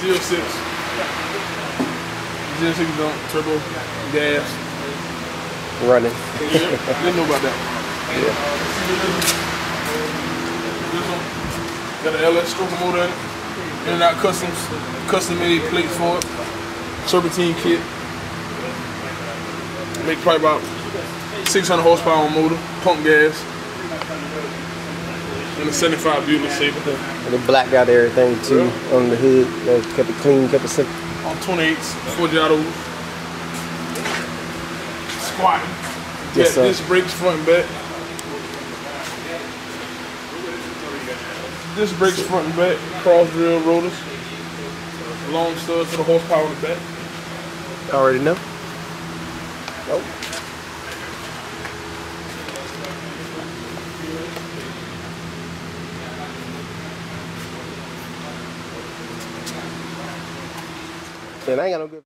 Z06. Z06 dump, turbo, gas. Running. Yeah, didn't know about that. Yeah. This one got an LS stroker motor in it. In and out customs, custom made plates for it. Serpentine kit. Make probably about 600 horsepower motor, pump gas. And a 75 Buick Sabre. And they blacked out everything too on the hood. They kept it clean, kept it simple. On 28s, Forgiatos. Squat. Yes, yeah, sir. This brakes front and back. This brakes front and back. Cross drill rotors. Long studs for the horsepower in the back. Already know. Nope. I ain't got no good.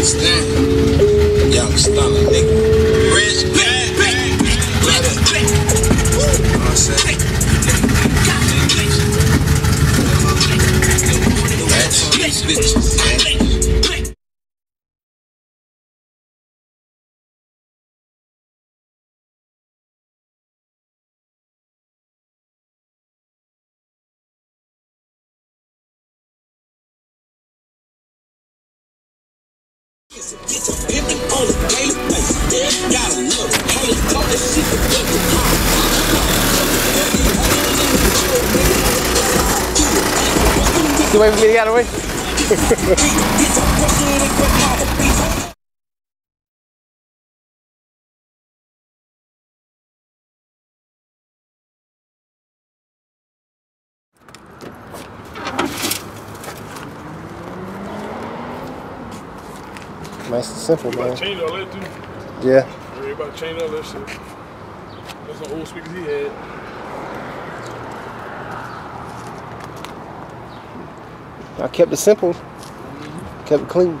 Understand? Young stunner, nigga. Rich gang. Brother. You know what You wait for me to get away? Nice and simple, man. changed all that too. Yeah. Everybody changed all that shit. That's some old speakers he had. I kept it simple. Mm-hmm. Kept it clean.